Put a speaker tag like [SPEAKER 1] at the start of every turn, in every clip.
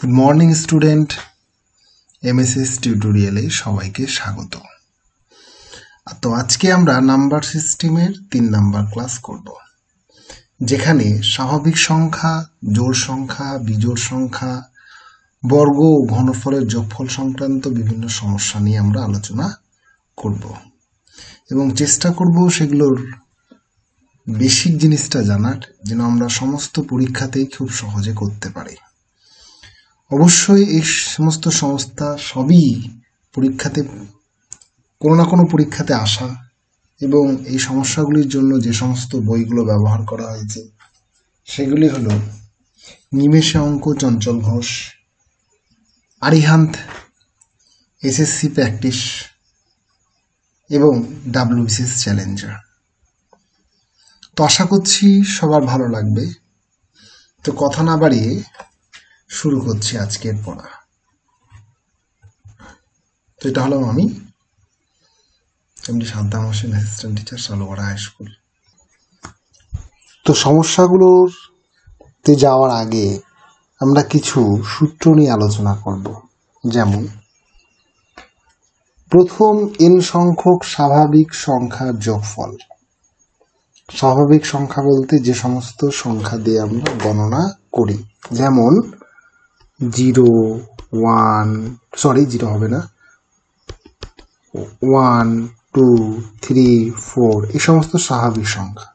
[SPEAKER 1] Good morning student MSS টিউটোরিয়ালে সবাইকে স্বাগত। তো আজকে আমরা নাম্বার সিস্টেমের তিন নাম্বার ক্লাস করব। যেখানে স্বাভাবিক সংখ্যা, জোড় সংখ্যা, বিজোড় সংখ্যা, বর্গ ও ঘনফলের যোগফল সংক্রান্ত বিভিন্ন সমস্যা নিয়ে আমরা আলোচনা করব। এবং চেষ্টা করব সেগুলোর বেসিক জিনিসটা জানার, যেন আমরা সমস্ত পরীক্ষাতেই খুব সহজে করতে পারি। অবশ্যই এই সমস্ত সংস্থা সবই পরীক্ষাতে, কোনো না কোনো পরীক্ষাতে আসা এবং এই সমস্যাগুলির জন্য যে সমস্ত বইগুলো ব্যবহার করা হয়েছে, সেগুলি হলো নিমেষে অঙ্ক, চঞ্চল ঘোষ, আরিহান্ত এসএসসি প্র্যাকটিস এবং ডাব্লিউবিসিএস চ্যালেঞ্জার। তো আশা করছি সবার ভালো লাগবে। তো কথা না বাড়িয়ে শুরু করছি আজকের পড়া। তো এটা হলাম আমি এমনি Saddam Hossain assistant teacher Salowara high school তো সমস্যাগুলোতে যাওয়ার আগে আমরা কিছু সূত্র নিয়ে আলোচনা করব। যেমন, প্রথম এন সংখ্যক স্বাভাবিক সংখ্যার যোগফল। স্বাভাবিক সংখ্যা বলতে যে সমস্ত সংখ্যা দিয়ে আমরা গণনা করি। যেমন জিরো, ওয়ান, সরি, জিরো হবে না। ওয়ান, টু, থ্রি, ফোর, এই সমস্ত স্বাভাবিক সংখ্যা।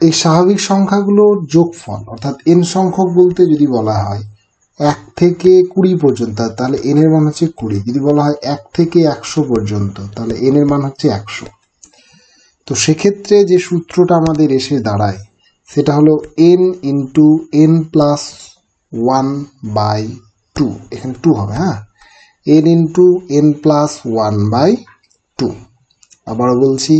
[SPEAKER 1] এই স্বাভাবিক সংখ্যাগুলোর যোগফল, অর্থাৎ এন সংখ্যক বলতে যদি বলা হয় এক থেকে কুড়ি পর্যন্ত, তাহলে এন এর মান হচ্ছে কুড়ি। যদি বলা হয় এক থেকে একশো পর্যন্ত, তাহলে এন এর মান হচ্ছে একশো। তো সেক্ষেত্রে যে সূত্রটা আমাদের এসে দাঁড়ায়, সেটা হলো n into n plus one by two এখানে টু হবে হ্যাঁ? N into n plus one by two আবার বলছি,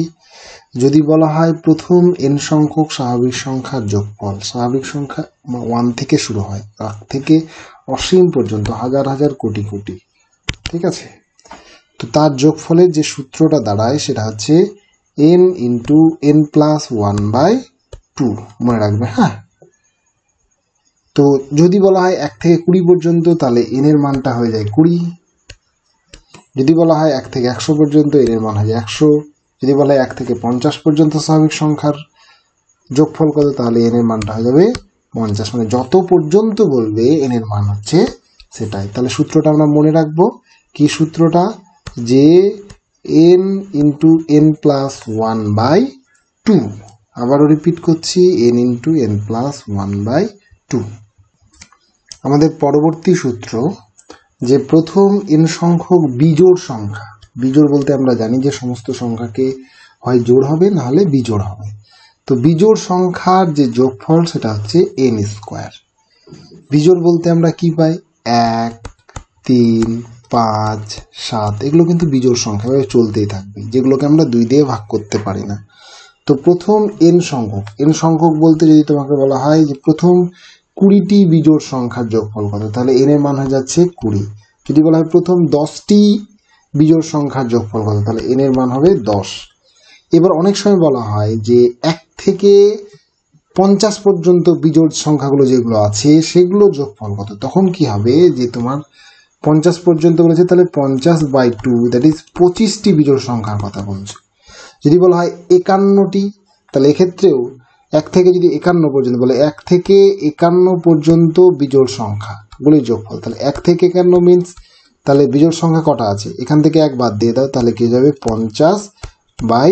[SPEAKER 1] যদি বলা হয় প্রথম এন সংখ্যক স্বাভাবিক সংখ্যার যোগফল, স্বাভাবিক সংখ্যা ওয়ান থেকে শুরু হয়, এক থেকে অসীম পর্যন্ত, হাজার হাজার কোটি কোটি, ঠিক আছে? তো তার যোগফলের যে সূত্রটা দাঁড়ায় সেটা হচ্ছে n into n plus one by two মনে রাখবে হ্যাঁ? তো যদি বলা হয় এক থেকে কুড়ি পর্যন্ত, তাহলে এনের মানটা হয়ে যায় কুড়ি। যদি বলা হয় এক থেকে একশো পর্যন্ত এনের মান হয়ে যায় একশো। যদি বলা হয় এক থেকে পঞ্চাশ পর্যন্ত স্বাভাবিক সংখ্যার যোগফল কত, তাহলে এনের মানটা হয়ে যাবে পঞ্চাশ। মানে যত পর্যন্ত বলবে এনের মান হচ্ছে সেটাই। তাহলে সূত্রটা আমরা মনে রাখব, কি সূত্রটা? যে n into n plus one by two আবারও রিপিট করছি n into n plus one by two আমাদের পরবর্তী সূত্র যে প্রথম এন সংখ্যক বিজোড় সংখ্যা, বিজোড় বলতে আমরা জানি যে সমস্ত সংখ্যাকে হয় জোড় হবে না হলে বিজোড় হবে। তো বিজোড় সংখ্যার যে যোগফল, সেটা হচ্ছে এন স্কোয়ার বিজোড় বলতে আমরা কি পাই? এক, তিন, পাঁচ, সাত, এগুলো কিন্তু বিজোড় সংখ্যা চলতেই থাকবে, যেগুলোকে আমরা দুই দিয়ে ভাগ করতে পারি না। তো প্রথম এন সংখ্যক এন সংখ্যক বলতে যদি তোমাকে বলা হয় যে প্রথম কুড়িটি বিজোড় সংখ্যার যোগফল কত? তাহলে এন এর মান হয়ে যাচ্ছে কুড়ি। যদি বলা হয় প্রথম দশটি বিজোড় সংখ্যার যোগফল কত? তাহলে এন এর মান হবে দশ। এবার অনেক সময় বলা হয় যে এক থেকে পঞ্চাশ পর্যন্ত বিজোড় সংখ্যাগুলো যেগুলো আছে, সেগুলো যোগফল কত? তখন কি হবে যে তোমার পঞ্চাশ পর্যন্ত বলেছে, তাহলে পঞ্চাশ বাই টু দ্যাট ইজ পঁচিশটি বিজোড় সংখ্যার কথা বলছে। যদি বলা হয় একান্নটি, তাহলে এক্ষেত্রেও এক থেকে যদি একান্ন পর্যন্ত, বলে এক থেকে একান্ন পর্যন্ত বিজোড় সংখ্যা বলে যোগফল। তাহলে এক থেকে একান্ন মিনস তাহলে বিজোড় সংখ্যা কটা আছে? এখান থেকে এক বাদ দিয়ে দাও, তাহলে কি যাবে? পঞ্চাশ বাই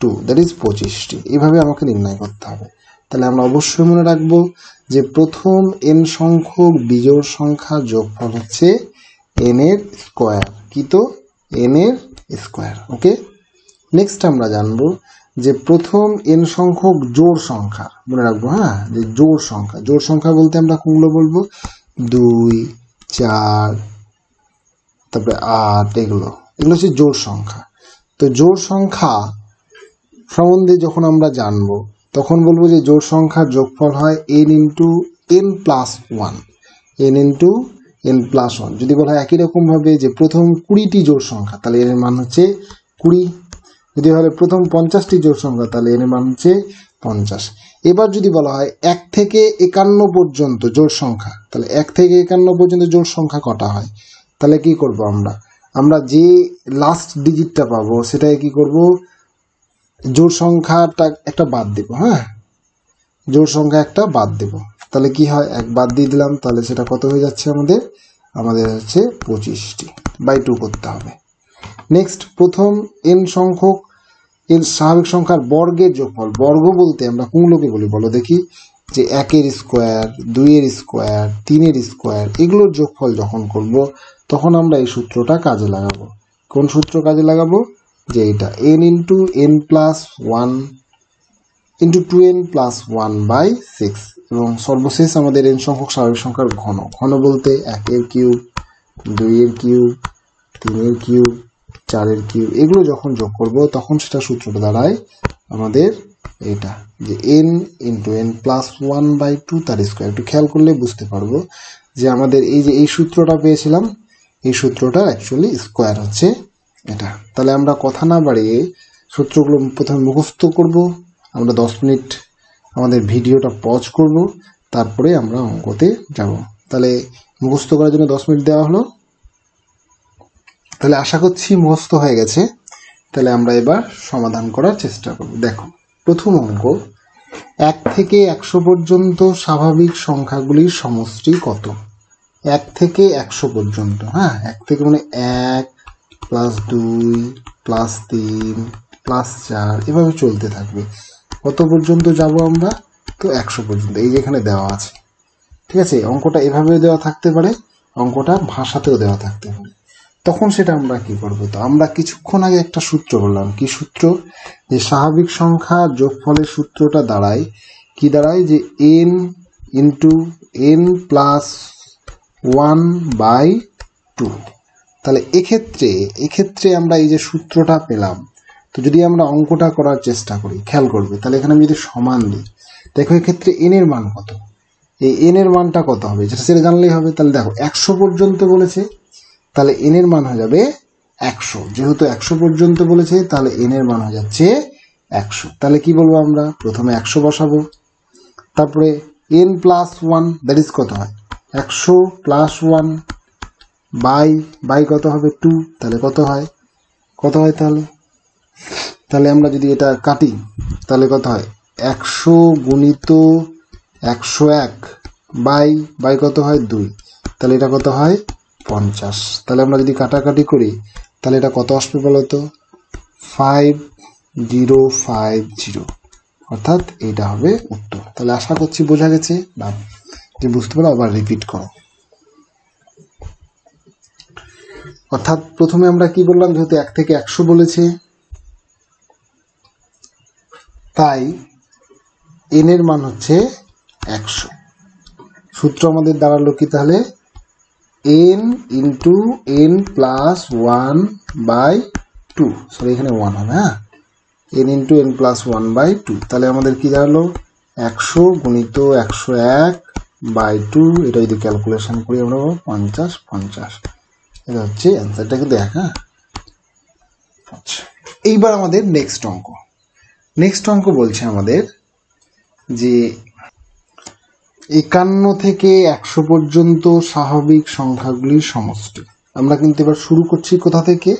[SPEAKER 1] টু দ্যাট ইজ পঁচিশটি। এভাবে আমাকে নির্ণয় করতে হবে। তাহলে আমরা অবশ্যই মনে রাখব যে প্রথম এন সংখ্যক বিজোড় সংখ্যা যোগফল হচ্ছে এন এর স্কোয়ার কি তো? এন এর স্কোয়ার ওকে নেক্সট আমরা জানব যে প্রথম এন সংখ্যক জোড় সংখ্যা, মনে রাখব হ্যাঁ যে জোড় সংখ্যা জোড় সংখ্যা বলতে আমরা কোনগুলো বলব? দুই, চার, তারপরে আট, এগুলো এগুলো হচ্ছে জোড় সংখ্যা। তো জোড় সংখ্যা সম্বন্ধে যখন আমরা জানব, তখন বলব যে জোড় সংখ্যার যোগফল হয় n into n plus one n into n plus one যদি বলা হয় একই রকমভাবে যে প্রথম কুড়িটি জোড় সংখ্যা, তাহলে এর মান হচ্ছে কুড়ি। যদি বলে প্রথম পঞ্চাশটি জোড় সংখ্যা, তাহলে এর মান হচ্ছে পঞ্চাশ। এবার যদি বলা হয় এক থেকে একান্ন পর্যন্ত জোড় সংখ্যা, তাহলে এক থেকে একান্ন পর্যন্ত জোড় সংখ্যা কটা হয়? তাহলে কি করব আমরা? আমরা যে লাস্ট ডিজিটটা পাবো সেটাকে কি করব? জোড় সংখ্যাটা একটা বাদ দেব হ্যাঁ? জোড় সংখ্যা একটা বাদ দেব। তাহলে কি হয়? এক বাদ দিয়ে দিলাম, তাহলে সেটা কত হয়ে যাচ্ছে আমাদের? আমাদের হচ্ছে পঁচিশটি। বাই টু করতে হবে। নেক্সট প্রথম এন সংখ্যক এর স্বাভাবিক সংখ্যার বর্গের যোগফল, বর্গ বলতে আমরা কোনগুলোকে বলি? বলো দেখি। যে একের স্কোয়ার দুইয়ের স্কোয়ার তিনের স্কোয়ার এগুলোর যোগফল যখন করব তখন আমরা এই সূত্রটা কাজে লাগাবো। কোন সূত্র কাজে লাগাবো? যে এটা n into n plus one into two n plus one by six এবং সর্বশেষ আমাদের এন সংখ্যক স্বাভাবিক সংখ্যার ঘন। ঘন বলতে একের কিউব দুইয়ের কিউব তিনের কিউব চারের কিউব এগুলো যখন যোগ করব, তখন সেটা সূত্রটা দাঁড়ায় আমাদের এটা যে n into n plus one by two তার স্কোয়ার একটু খেয়াল করলে বুঝতে পারব যে আমাদের এই যে, এই সূত্রটা পেয়েছিলাম, এই সূত্রটা অ্যাকচুয়ালি স্কোয়ার হচ্ছে এটা। তাহলে আমরা কথা না বাড়িয়ে সূত্রগুলো প্রথমে মুখস্থ করব, আমরা দশ মিনিট আমাদের ভিডিওটা পজ করব, তারপরে আমরা অঙ্কতে যাব। তাহলে মুখস্থ করার জন্য দশ মিনিট দেওয়া হলো। তাহলে আশা করছি মুখস্থ হয়ে গেছে। তাহলে আমরা এবার সমাধান করার চেষ্টা করব। দেখো, প্রথম অঙ্ক, এক থেকে একশো পর্যন্ত স্বাভাবিক সংখ্যাগুলির সমষ্টি কত? এক থেকে একশো পর্যন্ত হ্যাঁ? এক থেকে মানে এক প্লাস দুই প্লাস তিন প্লাস চার, এভাবে চলতে থাকবে। কত পর্যন্ত যাব আমরা? তো একশো পর্যন্ত, এই যেখানে দেওয়া আছে। ঠিক আছে? অঙ্কটা এভাবেও দেওয়া থাকতে পারে, অঙ্কটা ভাষাতেও দেওয়া থাকতে পারে। তখন সেটা আমরা কি করব? তো আমরা কিছুক্ষণ আগে একটা সূত্র বললাম। কি সূত্র? যে স্বাভাবিক সংখ্যা যোগফলের সূত্রটা দাঁড়ায়। কি দাঁড়ায়? যে n into n plus one by two তাহলে এক্ষেত্রে এক্ষেত্রে আমরা এই যে সূত্রটা পেলাম, তো যদি আমরা অঙ্কটা করার চেষ্টা করি, খেয়াল করবে। তাহলে এখানে আমি যদি সমান দিই, দেখো এক্ষেত্রে এন এর মান কত? এই এন এর মানটা কত হবে? যেটা সেটা জানলেই হবে। তাহলে দেখো, একশো পর্যন্ত বলেছে তাহলে এন এর মান হয়ে যাবে একশো। যেহেতু একশো পর্যন্ত বলেছে, তাহলে এন এর মান হয়ে যাচ্ছে একশো। তাহলে কি বলব আমরা? প্রথমে একশো বসাবো। তারপরে n plus one that is কত হয়? একশো প্লাস ওয়ান বাই বাই কত হবে? টু তাহলে কত হয়? কত হয় তাহলে? তাহলে আমরা যদি এটা কাটি, তাহলে কত হয়? একশো গুণিত একশো এক বাই বাই কত হয়? দুই। তাহলে এটা কত হয়? পঞ্চাশ। তাহলে আমরা যদি কাটাকাটি করি, তাহলে এটা কত আসবে বলতো ফাইভ জিরো ফাইভ জিরো অর্থাৎ এইটা হবে উত্তর। তাহলে আশা করছি বোঝা গেছে না যে বুঝতে পারো, আবার রিপিট করো। অর্থাৎ প্রথমে আমরা কি বললাম, যেহেতু এক থেকে একশো বলেছে, তাই এন এর মান হচ্ছে একশো। সূত্র আমাদের দাঁড়াল কি তাহলে? N into n plus one by two sorry এখানে ওয়ান হবে হ্যাঁ? N into n plus one by two তাহলে আমাদের কি দাঁড়াল? একশো গুণিত একশো এক বাই টু এটা যদি ক্যালকুলেশন করি আমরা পঞ্চাশ পঞ্চাশ। এটা হচ্ছে অ্যান্সারটা কিন্তু এক হ্যাঁ? আচ্ছা এইবার আমাদের নেক্সট অঙ্ক। নেক্সট অঙ্ক বলছে আমাদের যে একান্ন থেকে একশো পর্যন্ত স্বাভাবিক সংখ্যাগুলির সমষ্টি। আমরা কিন্তু এবার শুরু করছি কোথা থেকে?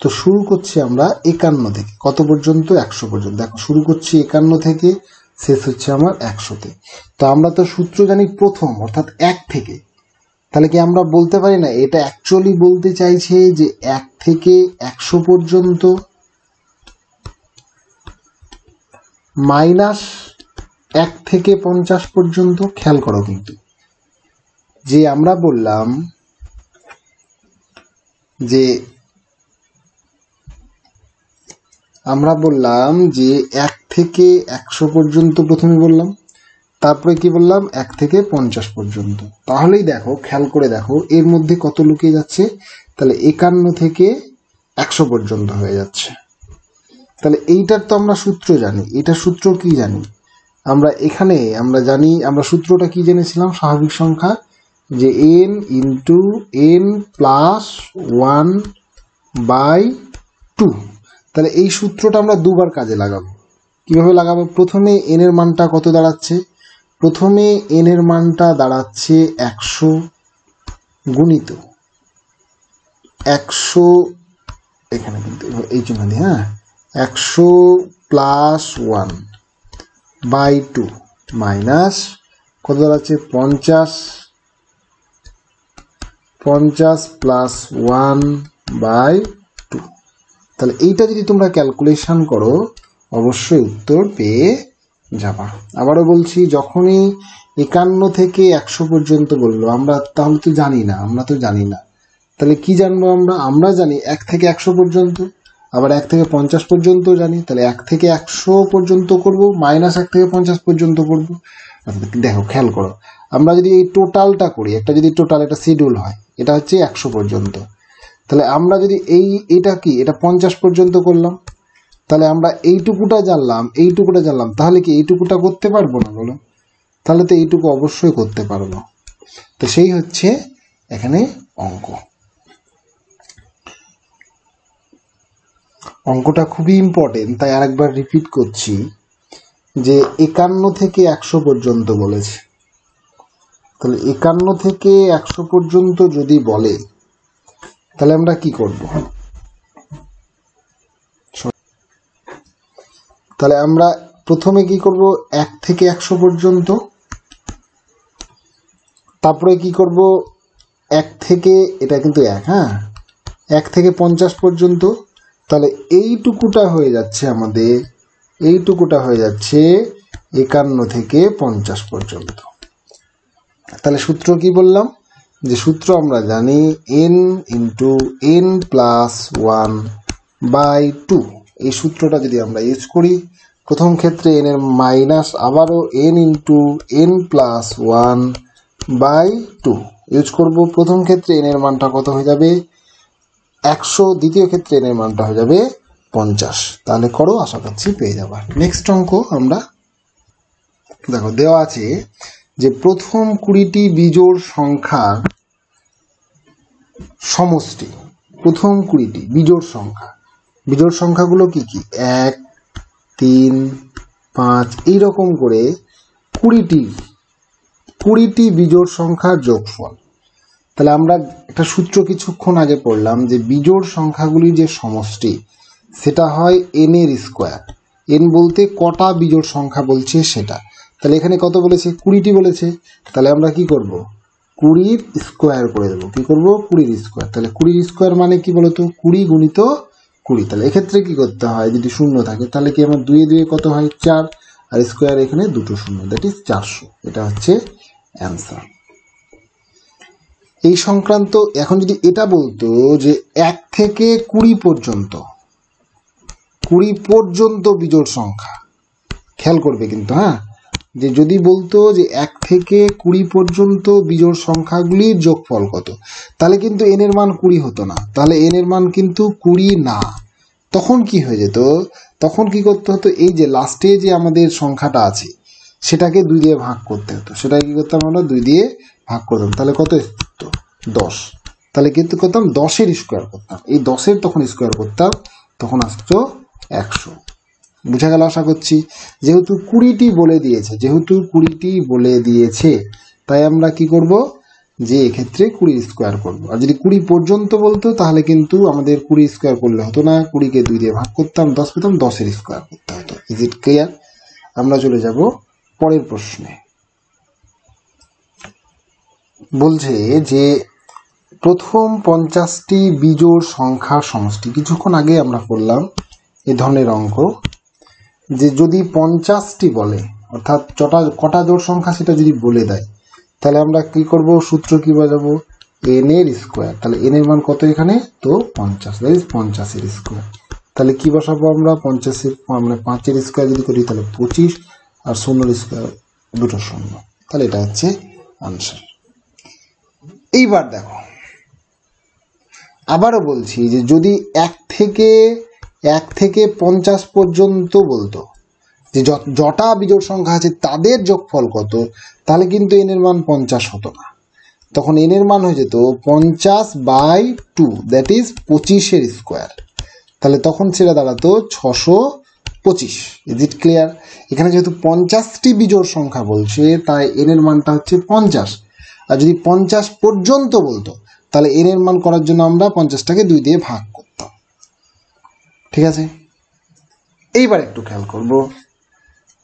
[SPEAKER 1] তো শুরু করছি আমরা একান্ন থেকে। কত পর্যন্ত? একশো পর্যন্ত। দেখো, শুরু করছি একান্ন থেকে, শেষ হচ্ছে আমার একশোতে তো। আমরা তো সূত্র জানি প্রথম, অর্থাৎ এক থেকে। তাহলে কি আমরা বলতে পারি না? এটা অ্যাকচুয়ালি বলতে চাইছে যে এক থেকে একশো পর্যন্ত মাইনাস এক থেকে পঞ্চাশ পর্যন্ত খেয়াল করো কিন্তু। যে আমরা বললাম যে, আমরা বললাম যে এক থেকে একশো পর্যন্ত প্রথমে বললাম, তারপরে কি বললাম? এক থেকে পঞ্চাশ পর্যন্ত। তাহলেই দেখো, খেয়াল করে দেখো, এর মধ্যে কত লুকিয়ে যাচ্ছে? তাহলে একান্ন থেকে একশো পর্যন্ত হয়ে যাচ্ছে। তাহলে এইটার তো আমরা সূত্র জানি। এটা সূত্র কি জানি? আমরা এখানে, আমরা জানি, আমরা সূত্রটা কি জেনেছিলাম? স্বাভাবিক সংখ্যা যে n into n plus one by two তাহলে এই সূত্রটা আমরা দুবার কাজে লাগাবো। কীভাবে লাগাবো? প্রথমে এন এর মানটা কত দাঁড়াচ্ছে? প্রথমে এন এর মানটা দাঁড়াচ্ছে একশো গুণিত। একশো, এখানে কিন্তু এই জন্য হ্যাঁ? একশো plus one by two minus, কত আছে পঞ্চাশ। পঞ্চাশ প্লাস ওয়ান বাই টু তাহলে এইটা যদি তোমরা ক্যালকুলেশন করো, অবশ্যই উত্তর পেয়ে যাবা। আবারও বলছি, যখনই একান্ন থেকে একশো পর্যন্ত বলল, আমরা তাহলে তো জানি না, আমরা তো জানি না। তাহলে কি জানব আমরা? আমরা জানি এক থেকে একশো পর্যন্ত। আবার এক থেকে পঞ্চাশ পর্যন্ত জানি, তাহলে এক থেকে একশো পর্যন্ত করব, মাইনাস এক থেকে পঞ্চাশ পর্যন্ত করব। দেখো, খেয়াল করো, আমরা যদি এই টোটালটা করি, একটা যদি টোটাল, একটা শিডিউল হয়, এটা হচ্ছে একশো পর্যন্ত। তাহলে আমরা যদি এই, এটা কি, এটা পঞ্চাশ পর্যন্ত করলাম, তাহলে আমরা এইটুকুটা জানলাম এইটুকুটা জানলাম, তাহলে কি এইটুকুটা করতে পারব না বলো? তাহলে তো এইটুকু অবশ্যই করতে পারব। তো সেই হচ্ছে এখানে অঙ্ক। অঙ্কটা খুবই ইম্পর্টেন্ট তাই আরেকবার রিপিট করছি, যে একান্ন থেকে একশো পর্যন্ত বলেছে। তাহলে একান্ন থেকে একশো পর্যন্ত যদি বলে, তাহলে আমরা কি করব? তাহলে আমরা প্রথমে কি করব? এক থেকে একশো পর্যন্ত। তারপরে কি করব? এক থেকে, এটা কিন্তু এক হ্যাঁ? এক থেকে পঞ্চাশ পর্যন্ত। তাহলে এইটুকুটা হয়ে যাচ্ছে আমাদের, এইটুকুটা হয়ে যাচ্ছে একান্ন থেকে পঞ্চাশ পর্যন্ত। তাহলে সূত্র কি বললাম? যে সূত্র আমরা জানি n into n plus one by two এই সূত্রটা যদি আমরা ইউজ করি, প্রথম ক্ষেত্রে এন এর মাইনাস আবারও n into n plus one by two use করব, প্রথম ক্ষেত্রে এন এর মানটা কত হয়ে যাবে? একশো দ্বিতীয় ক্ষেত্রে এন এর মানটা হয়ে যাবে পঞ্চাশ। তাহলে করো, আশা করছি পেয়ে যাবা। নেক্সট অঙ্ক আমরা, দেখো, দেওয়া আছে যে প্রথম কুড়িটি বিজোড় সংখ্যার সমষ্টি, প্রথম কুড়িটি বিজোড় সংখ্যা। বিজোড় সংখ্যাগুলো কি কি? এক, তিন, পাঁচ, এইরকম করে কুড়িটি কুড়িটি বিজোড় সংখ্যার যোগফল। তাহলে আমরা একটা সূত্র কিছুক্ষণ আগে পড়লাম যে বিজোড় সংখ্যাগুলির যে সমষ্টি, সেটা হয় এন এর স্কোয়ার এন বলতে কটা বিজোড় সংখ্যা বলছে সেটা। তাহলে এখানে কত বলেছে? কুড়িটি বলেছে। তাহলে আমরা কি করব? কুড়ির স্কোয়ার করে দেবো। কি করব? কুড়ির স্কোয়ার তাহলে কুড়ির স্কোয়ার মানে কি বলতো? কুড়ি গুণিত কুড়ি। তাহলে এক্ষেত্রে কি করতে হয়? যদি শূন্য থাকে, তাহলে কি আমার দুয়ে দুয়ে কত হয়? চার। আর স্কোয়ার এখানে দুটো শূন্য। দ্যাট ইজ চারশো। এটা হচ্ছে অ্যান্সার এই সংক্রান্ত এখন যদি এটা বলতো যে এক থেকে কুড়ি পর্যন্ত কুড়ি পর্যন্ত বিজোড় সংখ্যা, খেয়াল করবে কিন্তু হ্যাঁ? যে যদি বলতো যে এক থেকে কুড়ি পর্যন্ত বিজোড় সংখ্যাগুলির যোগফল কত, তাহলে কিন্তু এন এর মান কুড়ি হতো না। তাহলে এন এর মান কিন্তু কুড়ি না। তখন কি হয়ে যেত? তখন কি করতে হতো? এই যে লাস্টে যে আমাদের সংখ্যাটা আছে, সেটাকে দুই দিয়ে ভাগ করতে হতো। সেটাকে কি করতাম আমরা? দুই দিয়ে ভাগ করতাম তাহলে কত দশ। তাহলে কিন্তু করতাম দশের স্কোয়ার করতাম। এই দশের তখন স্কোয়ার করতাম, তখন আসতো একশো। বুঝা গেল আশা করছি? যেহেতু কুড়িটি বলে দিয়েছে, যেহেতু কুড়িটি বলে দিয়েছে, তাই আমরা কি করব? যে এক্ষেত্রে কুড়ি স্কোয়ার করব। আর যদি কুড়ি পর্যন্ত বলতো, তাহলে কিন্তু আমাদের কুড়ি স্কোয়ার করলে হতো না। কুড়িকে দুই দিয়ে ভাগ করতাম, দশ পেতাম, দশের স্কোয়ার করতে হতো। ইজ ইট ক্লিয়ার আমরা চলে যাব পরের প্রশ্নে। বলছে যে প্রথম পঞ্চাশটি বিজোড় সংখ্যা সমষ্টি। কিছুক্ষণ আগে আমরা করলাম এ ধরনের অঙ্ক, যে যদি পঞ্চাশটি বলে, অর্থাৎ চটা কটা জোড় সংখ্যা সেটা যদি বলে দেয়, তাহলে আমরা কি করব? সূত্র কি বাজাবো এন এর স্কোয়ার তাহলে এন এর মান কত এখানে? তো পঞ্চাশ। দ্যাট ইজ পঞ্চাশের স্কোয়ার তাহলে কি বসাবো আমরা? পঞ্চাশের, আমরা পাঁচের স্কোয়ার যদি করি, তাহলে পঁচিশ আর শূন্যর স্কোয়ার দুটো শূন্য। তাহলে এটা হচ্ছে আনসার এইবার দেখো আবারও বলছি যে যদি এক থেকে এক থেকে পঞ্চাশ পর্যন্ত বলতো, যে যটা বিজোড় সংখ্যা আছে তাদের যোগফল কত, তাহলে কিন্তু এনের মান পঞ্চাশ হতো না। তখন এনের মান হয়ে যেত পঞ্চাশ বাই টু দ্যাট ইজ পঁচিশের স্কোয়ার তাহলে তখন সেটা দাঁড়াতো ছশো পঁচিশ। ইজ ইট ক্লিয়ার এখানে যেহেতু পঞ্চাশটি বিজোড় সংখ্যা বলছে, তাই এন এর মানটা হচ্ছে পঞ্চাশ। আর যদি পঞ্চাশ পর্যন্ত বলতো তাহলে এন এর মান করার জন্য আমরা পঞ্চাশটাকে দুই দিয়ে ভাগ করতাম। ঠিক আছে? এইবার একটু খেয়াল করব।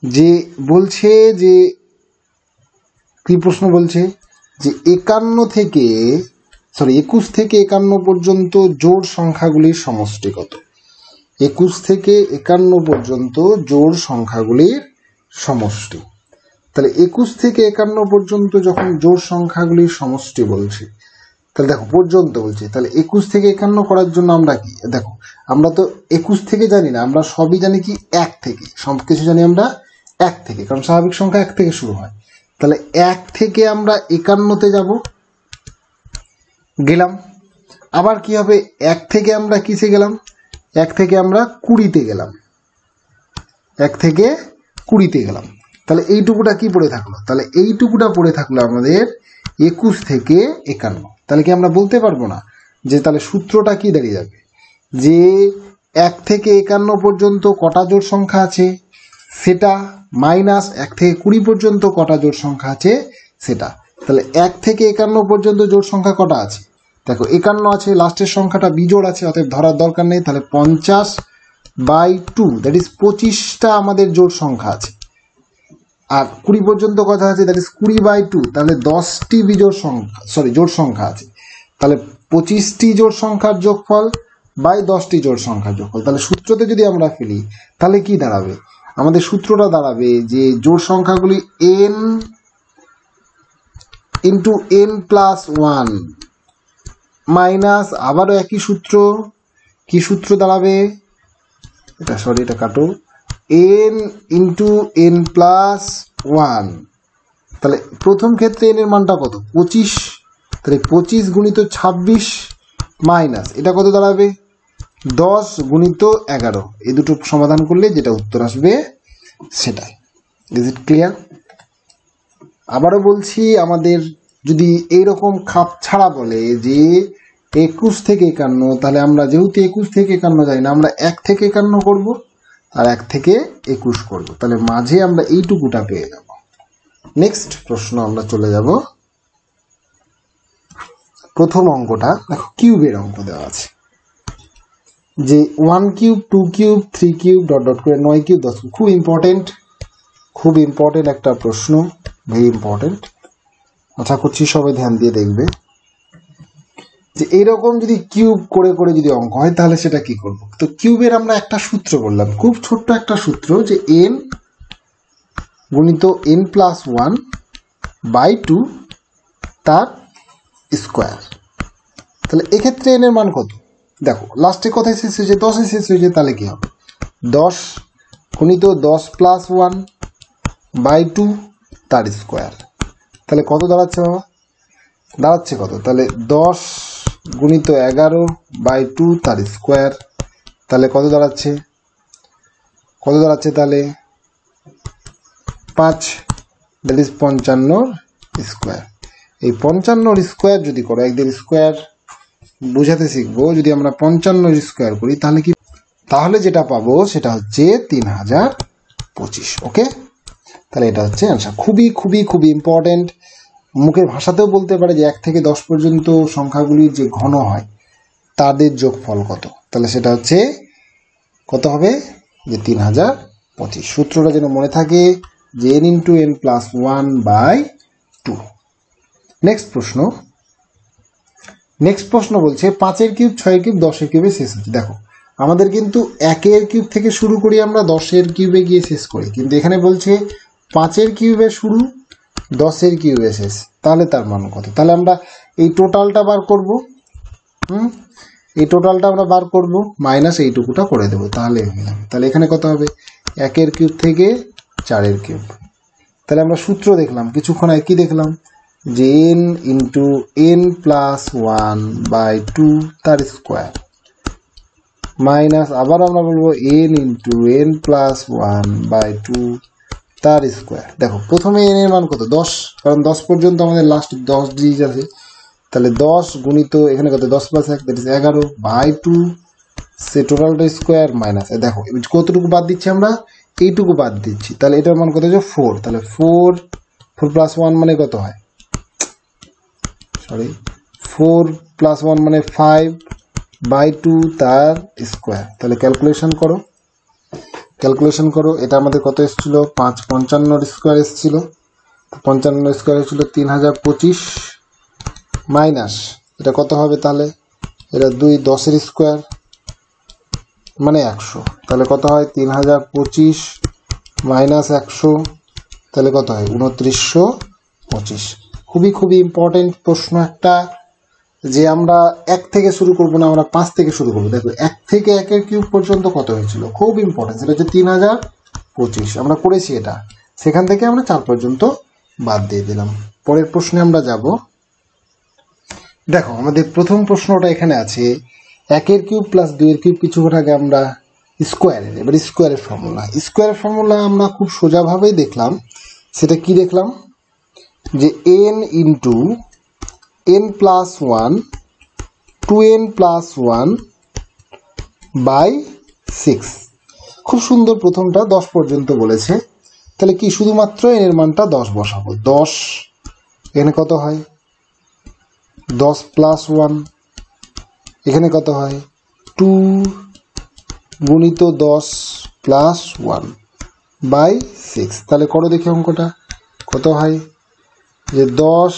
[SPEAKER 1] যে বলছে যে, কি প্রশ্ন বলছে? যে একান্ন থেকে সরি একুশ থেকে একান্ন পর্যন্ত জোর সংখ্যাগুলির সমষ্টি কত? একুশ থেকে একান্ন পর্যন্ত জোর সংখ্যাগুলির সমষ্টি। তাহলে একুশ থেকে একান্ন পর্যন্ত যখন জোর সংখ্যাগুলির সমষ্টি বলছে তাহলে দেখো, পর্যন্ত বলছে। তাহলে একুশ থেকে একান্ন করার জন্য আমরা কি? দেখো, আমরা তো একুশ থেকে জানি না, আমরা সবই জানি কি এক থেকে। সব কিছু জানি আমরা এক থেকে, কারণ স্বাভাবিক সংখ্যা এক থেকে শুরু হয়। তাহলে এক থেকে আমরা একান্নতে যাব। গেলাম। আবার কি হবে? এক থেকে আমরা কিসে গেলাম? এক থেকে আমরা কুড়িতে গেলাম। এক থেকে কুড়িতে গেলাম। তাহলে এইটুকুটা কি পড়ে থাকল? তাহলে এইটুকুটা পড়ে থাকল আমাদের একুশ থেকে একান্ন। তাহলে কি আমরা বলতে পারব না? যে তাহলে সূত্রটা কি দাঁড়িয়ে যাবে? যে এক থেকে একান্ন পর্যন্ত কটা জোড় সংখ্যা আছে? সেটা মাইনাস এক থেকে কুড়ি পর্যন্ত কটা জোড় সংখ্যা আছে? সেটা। তাহলে এক থেকে একান্ন পর্যন্ত জোড় সংখ্যা কটা আছে? দেখো, একান্ন আছে, লাস্টের সংখ্যাটা বিজোড় আছে, অতএব ধরার দরকার নেই। তাহলে পঞ্চাশ বাই টু দ্যাট ইজ পঁচিশটা আমাদের জোড় সংখ্যা আছে। আর কুড়ি পর্যন্ত কথা আছে দ্যাট ইজ কুড়ি বাই টু তাহলে দশটি বিজোড় সংখ্যা সরি জোড় সংখ্যা আছে। তাহলে পঁচিশটি জোড় সংখ্যার যোগফল বাই দশটি জোড় সংখ্যার যোগফল। তাহলে সূত্রতে যদি আমরা ফেলি তাহলে কি দাঁড়াবে? আমাদের সূত্রটা দাঁড়াবে যে জোড় সংখ্যাগুলি n into n plus one minus আবারও একই সূত্র, কি সূত্র দাঁড়াবে? এটা সরি এটা কাটো। N into n plus one তাহলে প্রথম ক্ষেত্রে এন এর মানটা কত? পঁচিশ। তাহলে পঁচিশ গুণিত ছাব্বিশ মাইনাস এটা কত দাঁড়াবে? দশ গুণিত এগারো। এই দুটো সমাধান করলে যেটা উত্তর আসবে সেটাই। ইজ ইট ক্লিয়ার আবারও বলছি, আমাদের যদি এইরকম খাপ ছাড়া বলে যে একুশ থেকে একান্ন, তাহলে আমরা যেহেতু একুশ থেকে একান্ন যাই না, আমরা এক থেকে একান্ন করব। আর এক থেকে একুশ করব। তাহলে মাঝে আমরা এইটুকুটা পেয়ে যাব। নেক্সট প্রশ্ন আমরা চলে যাব। প্রথম অঙ্কটা, দেখো, কিউবের অঙ্ক দেওয়া আছে। যে one cube two cube three cube dot dot করে নয় কিউব দশ খুব ইম্পর্টেন্ট খুব ইম্পর্টেন্ট একটা প্রশ্ন ভেরি ইম্পর্টেন্ট আশা করছি সবাই ধ্যান দিয়ে দেখবে। যে এইরকম যদি কিউব করে করে যদি অঙ্ক হয়, তাহলে সেটা কি করব? তো কিউবের আমরা একটা সূত্র বললাম খুব ছোট্ট একটা সূত্র যে এন গুণিত n plus one by two তার স্কোয়ার তাহলে এক্ষেত্রে এনের মান কত? দেখো লাস্টে কথায় শেষ হয়েছে দশে শেষ হয়েছে তাহলে কি হবে? দশ গুণিত দশ প্লাস ওয়ান বাই টু তার স্কোয়ার তাহলে কত দাঁড়াচ্ছে বাবা? দাঁড়াচ্ছে কত? তাহলে দশ গুণিত এগারো বাই টু তার স্কোয়ার। তাহলে কত দাঁড়াচ্ছে? কত দাঁড়াচ্ছে তাহলে? পাঁচ দ্যাট ইজ পঞ্চান্নর স্কোয়ার এই পঞ্চান্নর স্কোয়ার যদি করো, একদিন স্কোয়ার বোঝাতে শিখব, যদি আমরা পঞ্চান্নর স্কোয়ার করি, তাহলে কি? তাহলে যেটা পাবো, সেটা হচ্ছে তিন হাজার পঁচিশ ওকে তাহলে এটা হচ্ছে অ্যান্সার খুবই খুবই খুবই ইম্পর্টেন্ট মুখের ভাষাতেও বলতে পারে যে এক থেকে দশ পর্যন্ত সংখ্যাগুলির যে ঘন হয়, তাদের যোগফল কত? তাহলে সেটা হচ্ছে কত হবে? যে তিন হাজার পঁচিশ। সূত্রটা যেন মনে থাকে যে n into n plus one by two next প্রশ্ন। নেক্সট প্রশ্ন বলছে, পাঁচের কিউব, ছয়ের কিউব, দশের কিউবে শেষ হচ্ছে। দেখো, আমাদের কিন্তু একের কিউব থেকে শুরু করি আমরা, দশের কিউবে গিয়ে শেষ করি। কিন্তু এখানে বলছে পাঁচের কিউবে শুরু দশের কিউবে শেষ তাহলে তার মান কত? তাহলে আমরা এই টোটালটা বার করব। হুম? এই টোটালটা আমরা বার করব মাইনাস এইটুকুটা করে দেবো, তাহলে তাহলে এখানে কত হবে? একের কিউব থেকে চারের কিউব। তাহলে আমরা সূত্র দেখলাম কিছুক্ষণ আগে কি দেখলাম? যে n into n plus one by two তার স্কোয়ার মাইনাস আবার আমরা বলব n into n plus one by two তার স্কোয়ার দেখো, প্রথমে এন এর মান কত? দশ। কারণ দশ পর্যন্ত আমাদের লাস্ট দশ ডিজিট আছে। তাহলে দশ গুণিত, এখানে কত? দশ প্লাস এক দ্যাট ইজ এগারো বাই টু সে টোটালটা স্কোয়ার মাইনাস দেখো কতটুকু বাদ দিচ্ছি আমরা? এইটুকু বাদ দিচ্ছি। তাহলে এটার মান কত হচ্ছে ফোর তাহলে ফোর ফোর প্লাস ওয়ান মানে কত হয়? সরি ফোর প্লাস ওয়ান মানে ফাইভ বাই টু তার স্কোয়ার তাহলে ক্যালকুলেশন করো। ক্যালকুলেশন করো, এটা আমাদের কত এসেছিল? পাঁচ পঞ্চান্নর স্কোয়ার এসেছিল। পঞ্চান্ন স্কোয়ার এসেছিল তিন হাজার পঁচিশ মাইনাস। এটা কত হবে তাহলে? এটা দুই দশের স্কোয়ার মানে একশো। তাহলে কত হয়? তিন হাজার পঁচিশ মাইনাস একশো, তাহলে কত হয়? উনত্রিশশো পঁচিশ। খুবই খুবই ইম্পর্টেন্ট প্রশ্ন একটা। যে আমরা এক থেকে শুরু করব না, আমরা পাঁচ থেকে শুরু করব। দেখো, এক থেকে একের কিউব পর্যন্ত কত হয়েছিল? খুব ইম্পর্টেন্ট সেটা হচ্ছে তিন হাজার পঁচিশ। আমরা করেছি এটা। সেখান থেকে আমরা চার পর্যন্ত বাদ দিয়ে দিলাম। পরের প্রশ্নে আমরা যাব। দেখো, আমাদের প্রথম প্রশ্নটা এখানে আছে, একের কিউব প্লাস দুইয়ের কিউব কিছুক্ষণ আগে আমরা স্কোয়ারের এবার স্কোয়ারের ফর্মুলা স্কোয়ারের ফর্মুলা আমরা খুব সোজাভাবেই দেখলাম। সেটা কি দেখলাম? যে n into n plus one two n plus one by six খুব সুন্দর প্রথমটা, দশ পর্যন্ত বলেছে। তাহলে কি, শুধুমাত্র এন এর মানটা দশ বসাবো? দশ এখানে কত হয়? দশ প্লাস ওয়ান এখানে কত হয়? টু গুণিত দশ প্লাস ওয়ান বাই সিক্স তাহলে করো দেখি অঙ্কটা। কত হয়? যে দশ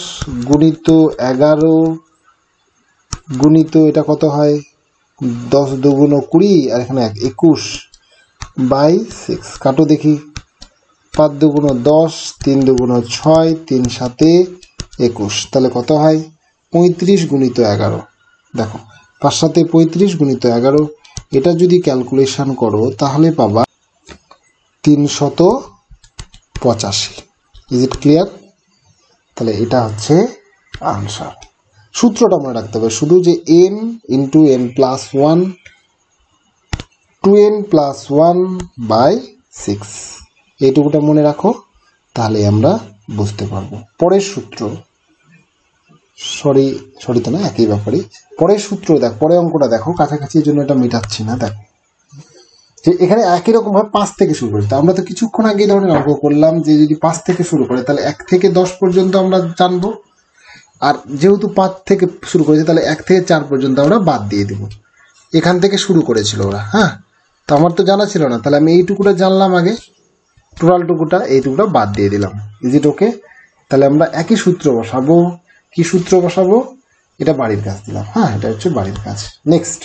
[SPEAKER 1] গুণিত এগারো গুণিত এটা কত হয়? দশ দুগুণ কুড়ি আর এখানে এক, একুশ বাই সিক্স কাটো দেখি। পাঁচ দুগুণ দশ, তিন দুগুণ ছয়, তিন সাতে একুশ। তাহলে কত হয়? পঁয়ত্রিশ গুণিত এগারো। দেখো, পাঁচ সাথে পঁয়ত্রিশ গুণিত এগারো। এটা যদি ক্যালকুলেশন করো, তাহলে পাবা তিনশত পঁচাশি। ইজ ইট ক্লিয়ার তাহলে এটা হচ্ছে আনসার সূত্রটা মনে রাখতে হবে, শুধু যে n into n plus one two n plus one by six এইটুকুটা মনে রাখো, তাহলে আমরা বুঝতে পারব। পরের সূত্র সরি সরি তো না, একই ব্যাপারই। পরের সূত্র দেখ, পরের অঙ্কটা দেখো, কাছাকাছি জন্য এটা মেটাচ্ছি না, দেখো। যে এখানে একই রকম ভাবে পাঁচ থেকে শুরু করি। তো আমরা তো কিছুক্ষণ আগে এই ধরনের অঙ্ক করলাম যে যদি পাঁচ থেকে শুরু করে, তাহলে এক থেকে দশ পর্যন্ত আমরা জানব। আর যেহেতু পাঁচ থেকে শুরু করেছে, তাহলে এক থেকে চার পর্যন্ত আমরা বাদ দিয়ে দিব। এখান থেকে শুরু করেছিল ওরা হ্যাঁ? তো আমার তো জানা ছিল না, তাহলে আমি এইটুকুটা জানলাম আগে। টোটালটুকুটা, এইটুকুটা বাদ দিয়ে দিলাম। ইজ ইট ওকে তাহলে আমরা একই সূত্র বসাবো। কি সূত্র বসাবো? এটা বাড়ির কাজ দিলাম হ্যাঁ? এটা হচ্ছে বাড়ির কাজ। নেক্সট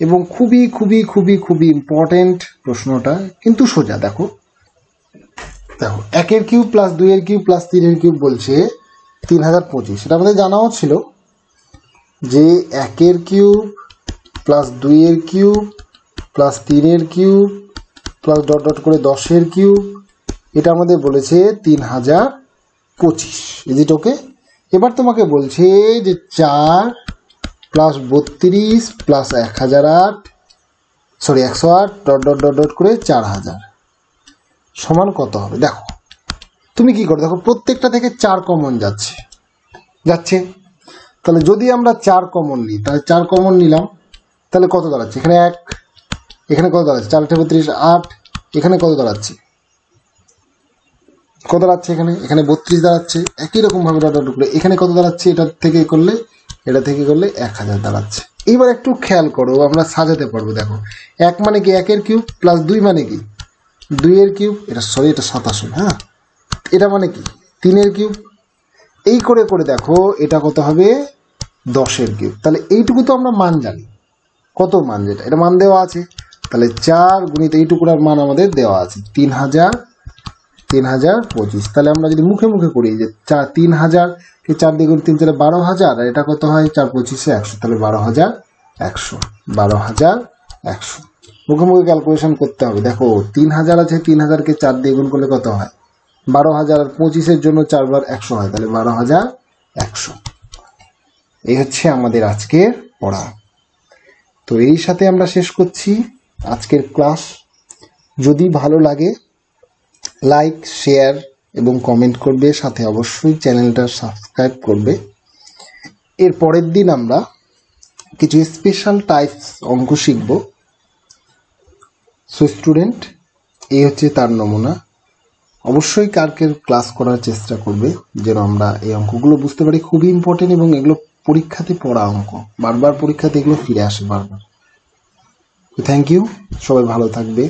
[SPEAKER 1] এবং খুবই খুবই খুবই খুবই ইম্পর্টেন্ট প্রশ্নটা, কিন্তু সোজা, দেখো। দেখো, একের কিউব প্লাস দুইয়ের কিউব প্লাস তিনের কিউব বলছে তিন হাজার পঁচিশ। এটা আমাদের জানাও ছিল যে একের কিউব প্লাস দুইয়ের কিউব প্লাস তিনের কিউব প্লাস ডট ডট করে দশের কিউব, এটা আমাদের বলেছে তিন হাজার পঁচিশ। ইজ ইট ওকে এবার তোমাকে বলছে যে চার প্লাস বত্রিশ প্লাস এক হাজার আট সরি একশো আট ডট ডট ডট ডট করে চার হাজার। সমান কত হবে? দেখো, তুমি কি করো? দেখো, প্রত্যেকটা থেকে চার কমন যাচ্ছে। যাচ্ছে? তাহলে যদি আমরা চার কমন নিই, তাহলে চার কমন নিলাম, তাহলে কত দাঁড়াচ্ছে? এখানে এক, এখানে কত দাঁড়াচ্ছে? চার আটে বত্রিশ, আট, এখানে কত দাঁড়াচ্ছে? কত দাঁড়াচ্ছে এখানে? এখানে বত্রিশ দাঁড়াচ্ছে। একই রকম ভাবে ডট ডট করে এখানে কত দাঁড়াচ্ছে? এটা থেকে করলে এটা থেকে করলে এক হাজার দাঁড়াচ্ছে। এইবার একটু খেয়াল করো, আমরা সাজাতে পারব, দেখো। এক মানে কি একের কিউব প্লাস দুই মানে কি? দুইয়ের কিউব, এটা সরি এটা সাতাশ হ্যাঁ? এটা মানে কি? তিনের কিউব। এই করে করে দেখো, এটা কত হবে? দশের কিউব। তাহলে এইটুকু তো আমরা মান জানি। কত মান যেটা? এটা মান দেওয়া আছে। তাহলে চার গুণিত এইটুকুটার মান আমাদের দেওয়া আছে। তিন হাজার তিন হাজার পঁচিশ। তাহলে আমরা যদি মুখে মুখে করি যে চার তিন হাজার কে চার দ্বিগুণ তিন চারে বারো হাজার, আর এটা কত হয়? চার পঁচিশে একশো। তাহলে বারো হাজার একশো। বারো হাজার একশো। মুখে মুখে ক্যালকুলেশন করতে হবে। দেখো, তিন হাজার আছে, তিন হাজারকে চার দিয়ে গুণ করলে কত হয়? বারো হাজার আর পঁচিশের জন্য চারবার একশো হয়। তাহলে বারো হাজার একশো। এই হচ্ছে আমাদের আজকের পড়া। তো এই সাথে আমরা শেষ করছি। আজকের ক্লাস যদি ভালো লাগে লাইক শেয়ার এবং কমেন্ট করবে, সাথে অবশ্যই চ্যানেলটা সাবস্ক্রাইব করবে। এর পরের দিন আমরা কিছু স্পেশাল টাইপস অঙ্ক শিখব। সো স্টুডেন্ট এই হচ্ছে তার নমুনা। অবশ্যই কার্কের ক্লাস করার চেষ্টা করবে, যেন আমরা এই অঙ্কগুলো বুঝতে পারি। খুবই ইম্পর্টেন্ট এবং এগুলো পরীক্ষাতে পড়া অঙ্ক। বারবার পরীক্ষাতে এগুলো ফিরে আসে বারবার। থ্যাংক ইউ সবাই ভালো থাকবে।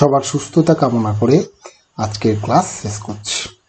[SPEAKER 1] সবার সুস্থতা কামনা করে আজকের ক্লাস শেষ করছি।